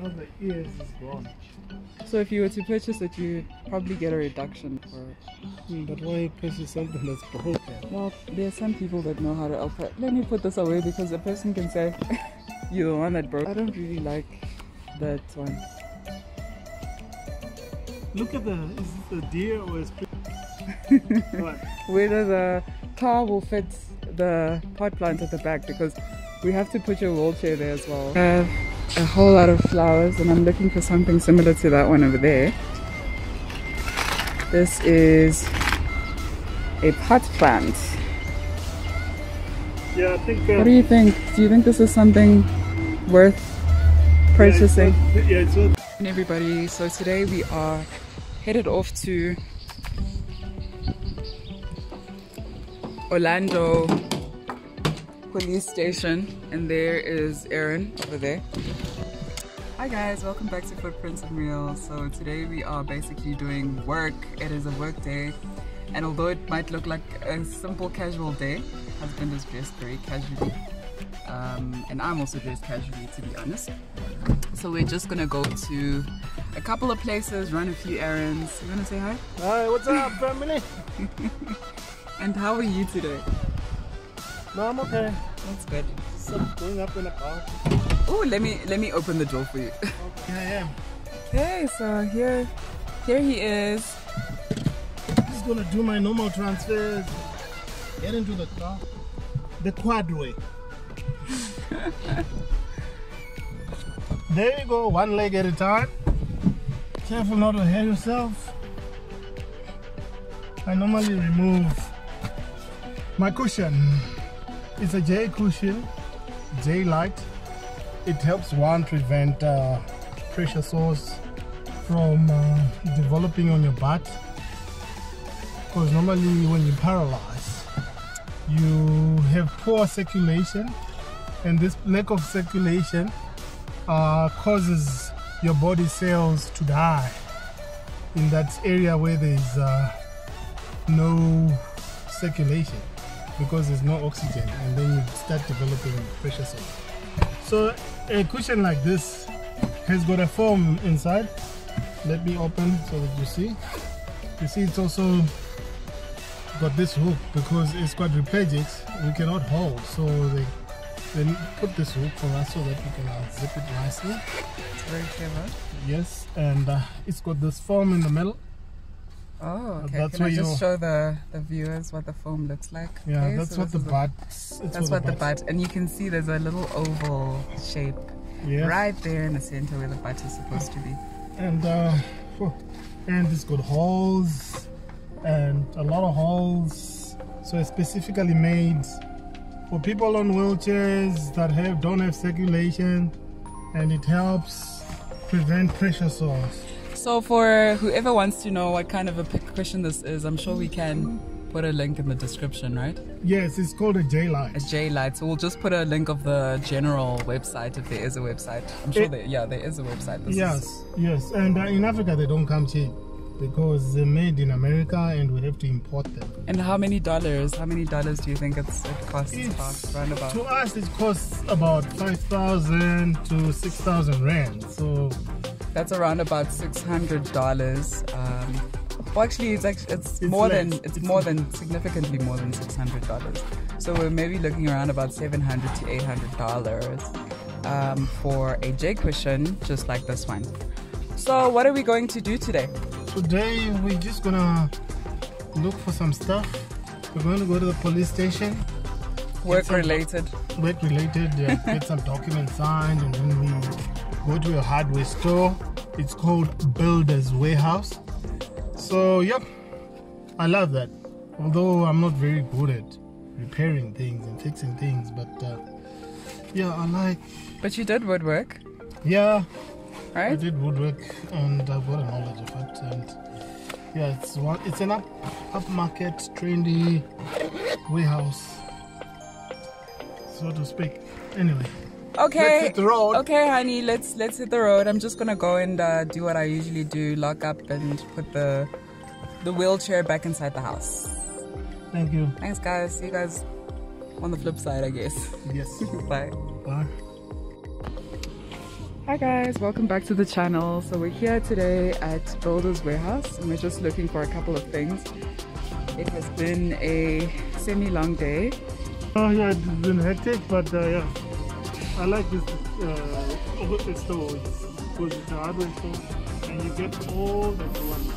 One the ears is gone. So if you were to purchase it, you'd probably get a reduction for it. Hmm, but why purchase something that's broken? Well, there are some people that know how to offer. Let me put this away because a person can say, "You're the one that broke." I don't really like that one. Look at the, is it a deer or is it... Whether the car will fit the pot plant at the back because we have to put your wheelchair there as well. I have a whole lot of flowers and I'm looking for something similar to that one over there. This is a pot plant. Yeah, I think. Uh, What do you think? Do you think this is something worth purchasing? Yeah, it's, worth- yeah, it's worth And everybody, so today we are headed off to Orlando police station and there is Aaron over there. Hi guys, welcome back to Footprints and Wheels. So today we are basically doing work. It is a work day and although it might look like a simple casual day, husband is dressed very casually. Um, and I'm also dressed casually to be honest. So we're just gonna go to a couple of places, run a few errands. You wanna say hi? Hi, what's up, family? And how are you today? No, I'm okay. That's good. Some going up in a car. Oh, let me let me open the door for you. Here I am. okay, so here here he is. Just gonna do my normal transfers. Get into the car. The quadway. there you go, one leg at a time. Careful not to hurt yourself. I normally remove my cushion. It's a Jay cushion, Jay Lite. It helps one prevent uh, pressure sores from uh, developing on your butt. Because normally when you paralyze you have poor circulation and this lack of circulation uh, causes your body cells to die in that area where there's uh, no circulation because there's no oxygen and then you start developing pressure sores. So a cushion like this has got a foam inside. Let me open so that you see. You see it's also got this hook because it's quadriplegic we cannot hold. So they they put this hook for us so that we can unzip it nicely. It's very clever. yes and uh, it's got this foam in the middle Oh, okay. that's Can I just show the, the viewers what the foam looks like? yeah Okay, that's so what the butt it's That's what the butt, and you can see there's a little oval shape yeah right there in the center where the butt is supposed to be. and uh and it's got holes and a lot of holes so it's specifically made for people on wheelchairs that have don't have circulation and it helps prevent pressure sores So for whoever wants to know what kind of a question this is, I'm sure we can put a link in the description, right? yes it's called a Jay Lite A Jay Lite. So we'll just put a link of the general website if there is a website. I'm sure It- there, yeah, there is a website. This is- yes yes and uh, in africa they don't come cheap because they're made in america and we have to import them and how many dollars? How many dollars do you think it's, it costs It's- roundabout? to us it costs about 5000 to 6000 rand so That's around about six hundred dollars. Um, well, actually, it's actually it's, It's more less. than it's, It's- more than significantly more than six hundred dollars. So we're maybe looking around about seven hundred to eight hundred dollars um, for a Jay cushion, just like this one. So what are we going to do today? Today we're just gonna look for some stuff. We're going to go to the police station, Work some- related. work related, uh, get some documents signed, and then we go to a hardware store. It's called Builder's Warehouse. So, yep, I love that. Although I'm not very good at repairing things and fixing things, but uh, yeah, I like. But you did woodwork, Yeah, right I did woodwork and I've got a knowledge of it. And yeah, it's one. It's an up upmarket, trendy warehouse, so to speak. Anyway, Okay. let's hit the road. Okay, honey, let's let's hit the road. I'm just gonna go and uh, do what I usually do: lock up and put the the wheelchair back inside the house. Thank you. Thanks, guys. See you guys on the flip side, I guess. Yes. Bye. Bye. Hi guys, welcome back to the channel. So we're here today at Builder's Warehouse and we're just looking for a couple of things. It has been a semi-long day. Oh yeah, it's been hectic, but uh, yeah, I like this uh, over- store. Because it's a hardware store, and you get all the ones.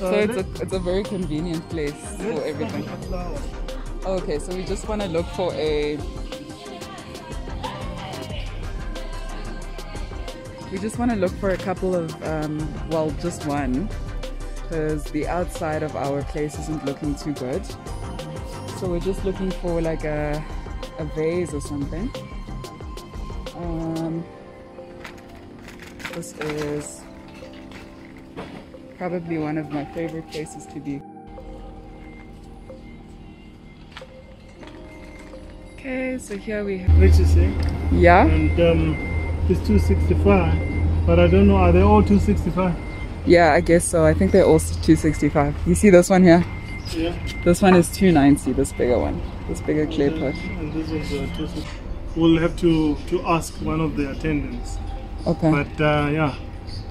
Uh, So it's a, it's a very convenient place for everything. Okay, so we just want to look for a. We just want to look for a couple of, um, well, just one, because the outside of our place isn't looking too good. So we're just looking for like a, a vase or something. Um, this is probably one of my favorite places to be. Okay, so here we have. Let's just say, Yeah? and um, it's 265, but I don't know. Are they all 265? Yeah, I guess so. I think they're all 265. You see this one here? Yeah. This one is 290, this bigger one. This bigger clay pot. And this is uh, 260. We'll have to to ask one of the attendants. Okay. But uh, yeah,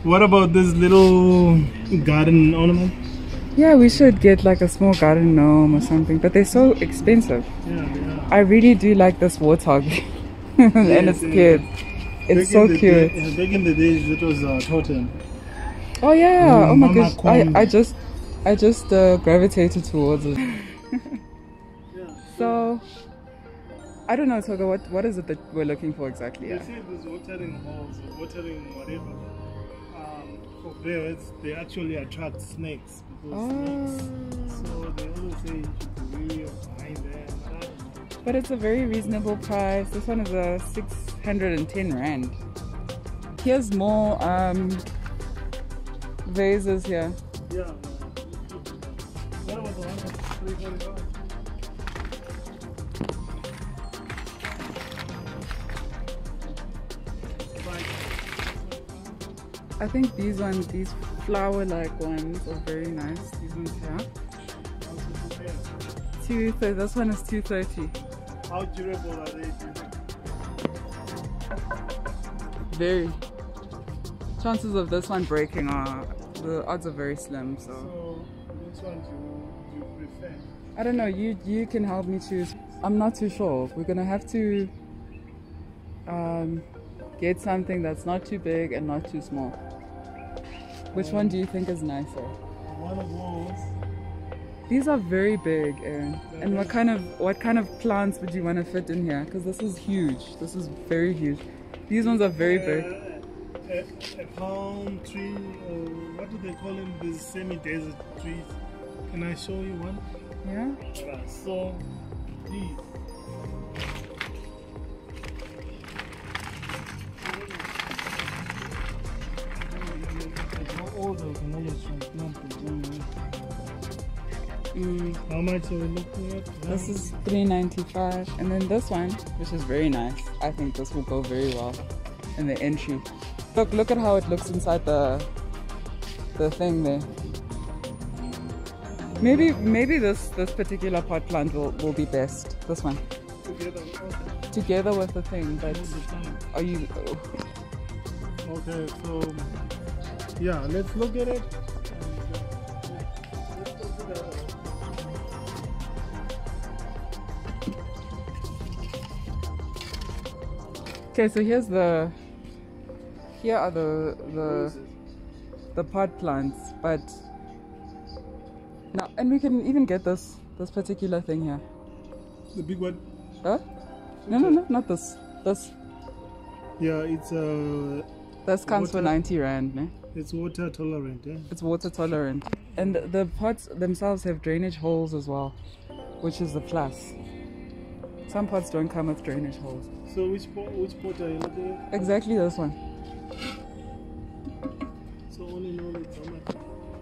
what about this little garden ornament? Yeah, we should get like a small garden gnome or something, but they're so expensive. Yeah, yeah. I really do like this warthog. and Yes, it's yeah. cute. It's Back so cute. Day, back in the days, it was a totem. Oh yeah, Mm, oh my gosh. I, I just I just uh, gravitated towards it. Yeah. So I don't know, Toga, what what is it that we're looking for exactly? They Yeah. say these watering holes, or watering whatever, um, for birds, they actually attract snakes. Because snakes. Oh. So they always say you should be behind there. But I don't know. But it's a very reasonable price. This one is a 610 rand. Here's more um, vases here. Yeah. What about the one I think these ones, these flower-like ones are very nice. These ones here. how to prepare? Two, so this one is 230. How durable are they? do you think? Very. Chances of this one breaking are, the odds are very slim, so. So, which one do you, do you prefer? I don't know, you, you can help me choose. I'm not too sure. We're gonna have to um, get something that's not too big and not too small. Which one do you think is nicer? One of those. These are very big, Aaron. And what kind of what kind of plants would you want to fit in here? Because this is huge. This is very huge. These ones are very big. Uh, a, a palm tree, or what do they call them? These semi-desert trees. Can I show you one? Yeah. Yeah, so these. How much are we looking at? this is 3.95, and then this one, which is very nice. I think this will go very well in the entry. Look, look at how it looks inside the the thing there. Maybe maybe this this particular pot plant will, will be best. This one together. Okay. together with the thing. But are you? Oh. Okay, so yeah, let's look at it. Okay, so here's the. Here are the the the pot plants, but now and we can even get this this particular thing here. The big one. Huh? No, no, no, not this. This Yeah, it's uh, this comes for 90 rand. Ne? it's water tolerant. Eh? It's water tolerant, and the pots themselves have drainage holes as well, which is a plus. Some pots don't come with drainage holes. So which pot, which pot are you looking at? Exactly this one. So only know it's how much.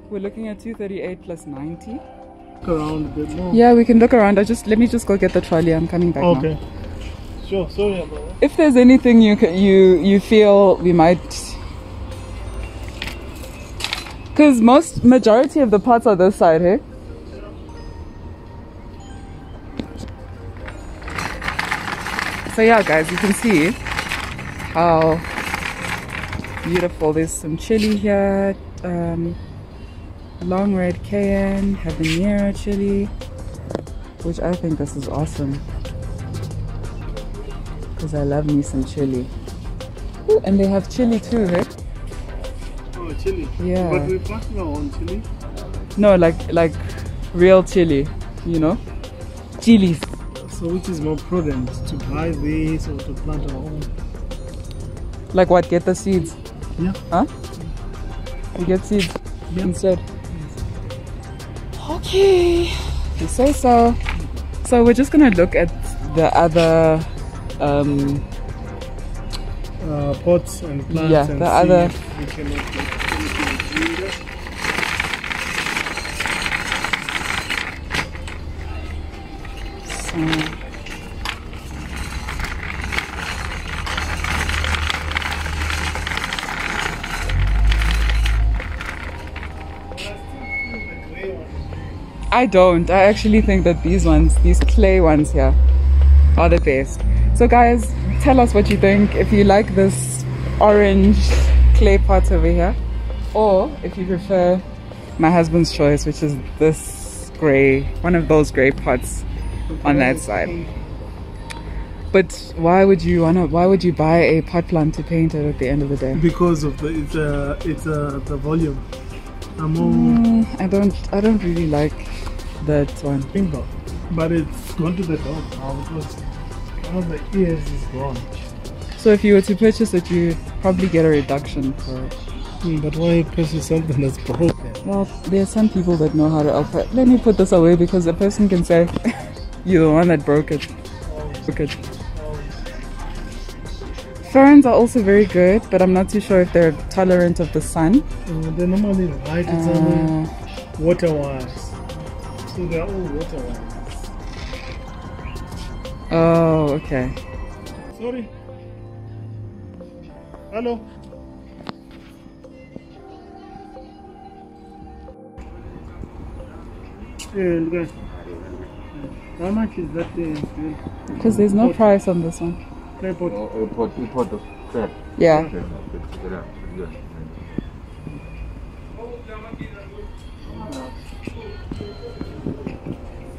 We're looking at 238 plus 90. Look around a bit more. Yeah, we can look around. I just let me just go get the trolley. I'm coming back now. Okay. Sure. Sorry about that. If there's anything you you you feel we might, because most majority of the pots are this side here. So yeah, guys, you can see how Beautiful. There's some chili here. Um, long red cayenne, habanero chili, which I think this is awesome. Because I love me some chili. Ooh, and they have chili too, right? Oh, chili. Yeah. But we plant our own chili. No, like like real chili, you know? Chilies. So which is more prudent, to buy this or to plant our own? Like what? Get the seeds. Yeah. Huh? You get seeds Yeah. instead. Okay. You say so. So we're just gonna look at the other um Uh, pots and plants Yeah, and the see other- if we cannot get anything bigger. I don't. I actually think that these ones, these clay ones here, are the best. So, guys, tell us what you think. If you like this orange clay pot over here, or if you prefer my husband's choice, which is this gray, one of those gray pots on that side. But why would you wanna? Why would you buy a pot plant to paint it at the end of the day? Because of the it's uh, it's uh, the volume. I'm more Mm, I don't. I don't really like that one. pinball, but it's gone to the dog now because one of the ears is gone. So if you were to purchase it, you'd probably get a reduction for it. Hmm, but why purchase something that's broken? Well, there are some people that know how to offer. Let me put this away because a person can say, "You're the one that broke it." Broke it. Ferns are also very good, but I'm not too sure if they're tolerant of the sun. Uh, they normally light Uh, water wise. So they're all water wise. oh, okay. Sorry. Hello. Yeah, look at- How much is that uh, Because there's no price on this one. clay pot? Oh, uh, pot, two of crab. Yeah. Okay, okay, yeah, yeah.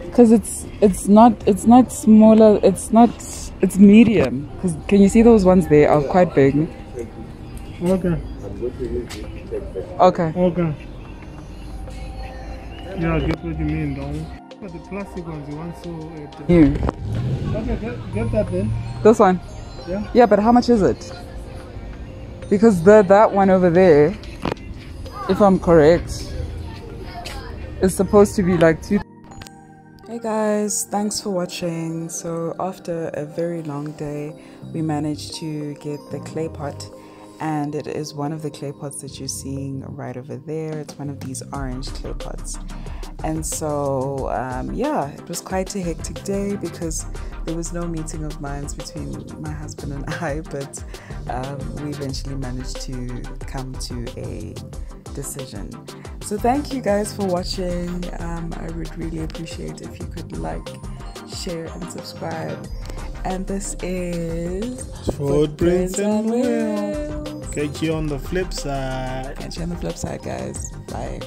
Because it's it's not it's not smaller. It's not it's medium. Because can you see those ones there are quite big. Okay. Okay. Okay. Yeah, I get what you mean, though. But the plastic ones, you want so. Uh, New. okay, get, get that then. This one. Yeah. Yeah, but how much is it? Because the that one over there, if I'm correct, is supposed to be like two. Hey guys, thanks for watching. So after a very long day, we managed to get the clay pot and it is one of the clay pots that you're seeing right over there. It's one of these orange clay pots. And so, um, yeah, it was quite a hectic day because there was no meeting of minds between my husband and I, but um, we eventually managed to come to a decision. So, thank you guys for watching. Um, I would really appreciate if you could like, share, and subscribe. And this is Footprints and Wheels. Catch you on the flip side. Catch you on the flip side, guys. Bye.